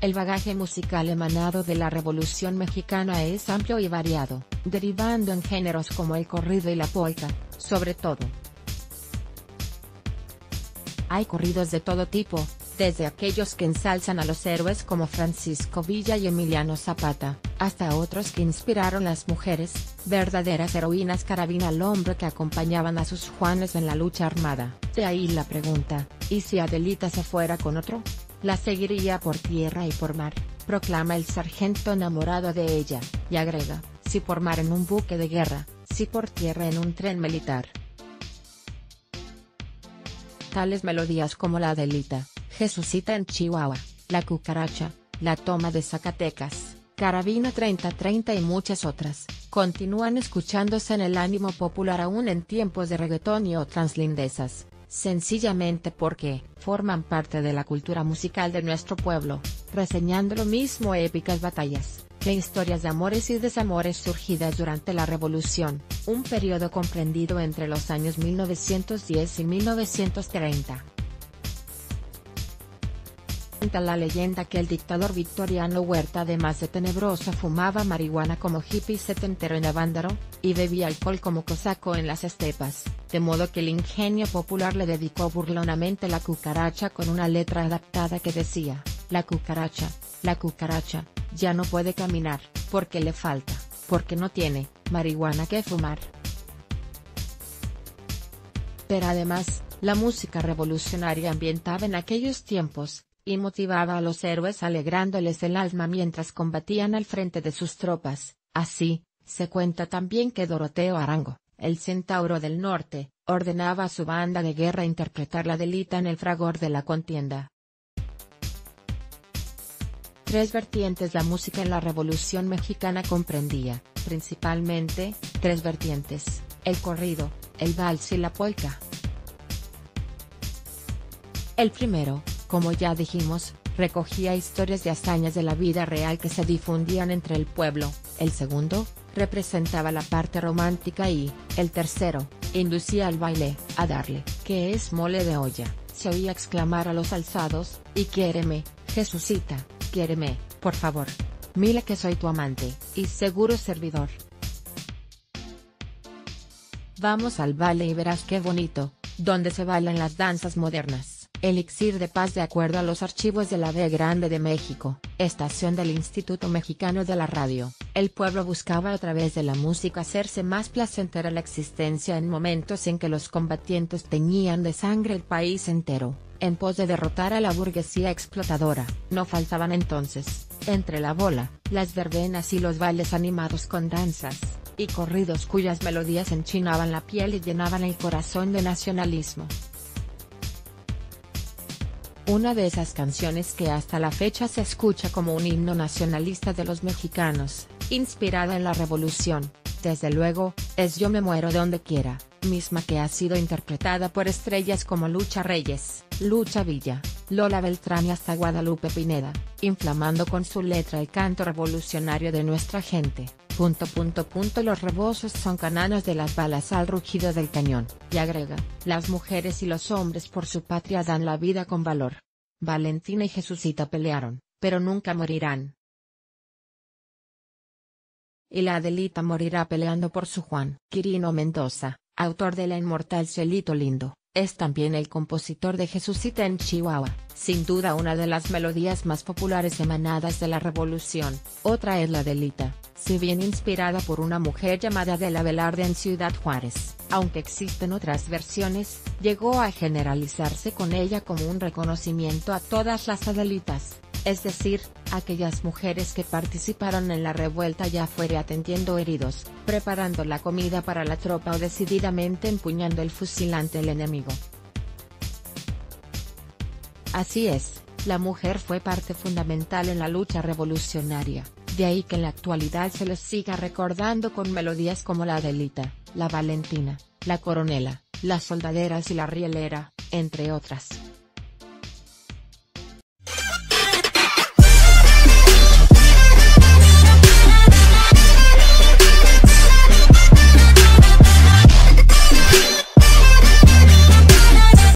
El bagaje musical emanado de la Revolución Mexicana es amplio y variado, derivando en géneros como el corrido y la polka, sobre todo. Hay corridos de todo tipo, desde aquellos que ensalzan a los héroes como Francisco Villa y Emiliano Zapata, hasta otros que inspiraron las mujeres, verdaderas heroínas carabina al hombro que acompañaban a sus Juanes en la lucha armada. De ahí la pregunta, ¿y si Adelita se fuera con otro? La seguiría por tierra y por mar, proclama el sargento enamorado de ella, y agrega, si por mar en un buque de guerra, si por tierra en un tren militar. Tales melodías como la Adelita, Jesucita en Chihuahua, La Cucaracha, La Toma de Zacatecas, Carabina 3030 y muchas otras, continúan escuchándose en el ánimo popular aún en tiempos de reggaetón y otras lindezas sencillamente porque forman parte de la cultura musical de nuestro pueblo, reseñando lo mismo épicas batallas, que historias de amores y desamores surgidas durante la Revolución, un periodo comprendido entre los años 1910 y 1930. Cuenta la leyenda que el dictador Victoriano Huerta además de tenebroso fumaba marihuana como hippie setentero en Avándaro, y bebía alcohol como cosaco en las estepas, de modo que el ingenio popular le dedicó burlonamente la cucaracha con una letra adaptada que decía, la cucaracha, la cucaracha, ya no puede caminar, porque le falta, porque no tiene, marihuana que fumar. Pero además, la música revolucionaria ambientaba en aquellos tiempos, y motivaba a los héroes alegrándoles el alma mientras combatían al frente de sus tropas, así, se cuenta también que Doroteo Arango, el centauro del norte, ordenaba a su banda de guerra interpretar la delita en el fragor de la contienda. Tres vertientes La música en la Revolución Mexicana comprendía, principalmente, tres vertientes, el corrido, el vals y la polka. El primero, como ya dijimos, recogía historias de hazañas de la vida real que se difundían entre el pueblo, el segundo, representaba la parte romántica y, el tercero, inducía al baile, a darle, que es mole de olla, se oía exclamar a los alzados, y quiéreme, Jesucita, quiéreme, por favor. Mira que soy tu amante, y seguro servidor. Vamos al baile y verás qué bonito, donde se bailan las danzas modernas. Elixir de Paz De acuerdo a los archivos de la B Grande de México, estación del Instituto Mexicano de la Radio, el pueblo buscaba a través de la música hacerse más placentera la existencia en momentos en que los combatientes teñían de sangre el país entero, en pos de derrotar a la burguesía explotadora. No faltaban entonces, entre la bola, las verbenas y los bailes animados con danzas, y corridos cuyas melodías enchinaban la piel y llenaban el corazón de nacionalismo. Una de esas canciones que hasta la fecha se escucha como un himno nacionalista de los mexicanos, inspirada en la revolución, desde luego, es Yo me muero donde quiera, misma que ha sido interpretada por estrellas como Lucha Reyes, Lucha Villa, Lola Beltrán y hasta Guadalupe Pineda, inflamando con su letra el canto revolucionario de nuestra gente. Punto punto punto los rebosos son cananas de las balas al rugido del cañón, y agrega, las mujeres y los hombres por su patria dan la vida con valor. Valentina y Jesucita pelearon, pero nunca morirán. Y la Adelita morirá peleando por su Juan. Quirino Mendoza, autor de la inmortal Celito Lindo, es también el compositor de Jesucita en Chihuahua, sin duda una de las melodías más populares emanadas de la revolución. Otra es la Adelita, si bien inspirada por una mujer llamada Adela Velarde en Ciudad Juárez, aunque existen otras versiones, llegó a generalizarse con ella como un reconocimiento a todas las Adelitas, es decir, aquellas mujeres que participaron en la revuelta ya fuera atendiendo heridos, preparando la comida para la tropa o decididamente empuñando el fusil ante el enemigo. Así es, la mujer fue parte fundamental en la lucha revolucionaria de ahí que en la actualidad se les siga recordando con melodías como la Adelita, la Valentina, la Coronela, las Soldaderas y la Rielera, entre otras.